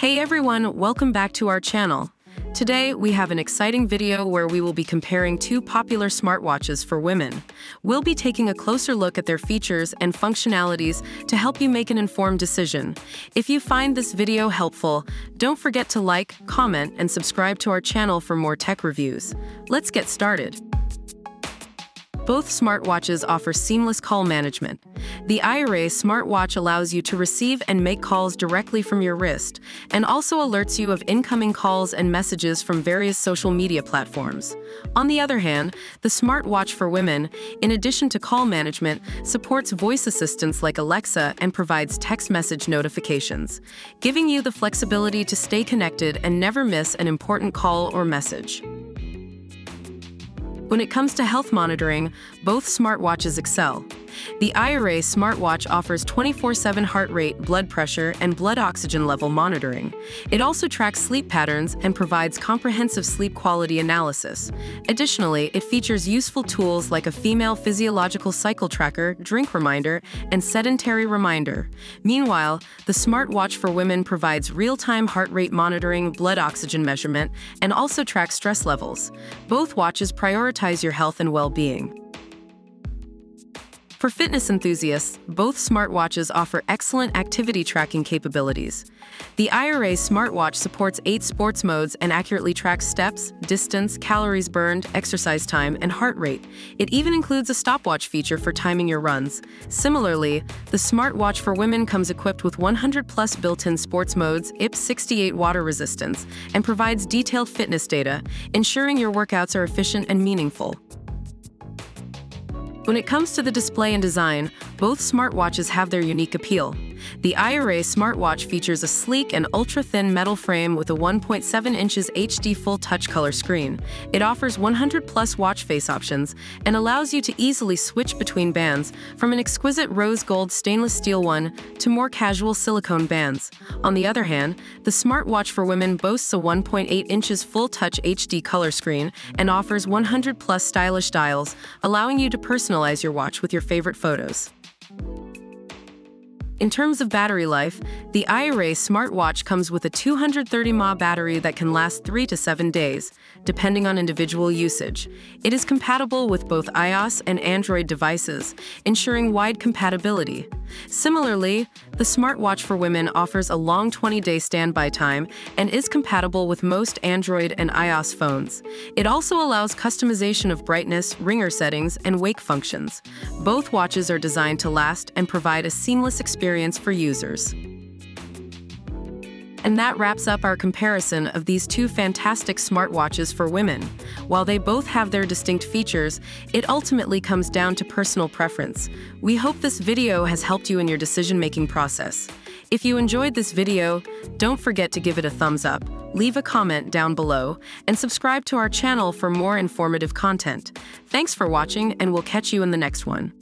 Hey everyone, welcome back to our channel. Today, we have an exciting video where we will be comparing two popular smartwatches for women. We'll be taking a closer look at their features and functionalities to help you make an informed decision. If you find this video helpful, don't forget to like, comment, and subscribe to our channel for more tech reviews. Let's get started. Both smartwatches offer seamless call management. The Iaret smartwatch allows you to receive and make calls directly from your wrist, and also alerts you of incoming calls and messages from various social media platforms. On the other hand, the smartwatch for women, in addition to call management, supports voice assistants like Alexa and provides text message notifications, giving you the flexibility to stay connected and never miss an important call or message. When it comes to health monitoring, both smartwatches excel. The Iaret smartwatch offers 24-7 heart rate, blood pressure, and blood oxygen level monitoring. It also tracks sleep patterns and provides comprehensive sleep quality analysis. Additionally, it features useful tools like a female physiological cycle tracker, drink reminder, and sedentary reminder. Meanwhile, the smartwatch for women provides real-time heart rate monitoring, blood oxygen measurement, and also tracks stress levels. Both watches prioritize your health and well-being. For fitness enthusiasts, both smartwatches offer excellent activity tracking capabilities. The Iaret smartwatch supports eight sports modes and accurately tracks steps, distance, calories burned, exercise time, and heart rate. It even includes a stopwatch feature for timing your runs. Similarly, the smartwatch for women comes equipped with 100 plus built-in sports modes, IPS 68 water resistance, and provides detailed fitness data, ensuring your workouts are efficient and meaningful. When it comes to the display and design, both smartwatches have their unique appeal. The Iaret smartwatch features a sleek and ultra-thin metal frame with a 1.7 inches HD full touch color screen. It offers 100 plus watch face options and allows you to easily switch between bands, from an exquisite rose gold stainless steel one to more casual silicone bands. On the other hand, the smartwatch for women boasts a 1.8 inches full touch HD color screen and offers 100 plus stylish dials, allowing you to personalize your watch with your favorite photos. In terms of battery life, the Iaret smartwatch comes with a 230 mAh battery that can last 3 to 7 days, depending on individual usage. It is compatible with both iOS and Android devices, ensuring wide compatibility. Similarly, the smartwatch for women offers a long 20-day standby time and is compatible with most Android and iOS phones. It also allows customization of brightness, ringer settings, and wake functions. Both watches are designed to last and provide a seamless experience for users. And that wraps up our comparison of these two fantastic smartwatches for women. While they both have their distinct features, it ultimately comes down to personal preference. We hope this video has helped you in your decision-making process. If you enjoyed this video, don't forget to give it a thumbs up, leave a comment down below, and subscribe to our channel for more informative content. Thanks for watching, and we'll catch you in the next one.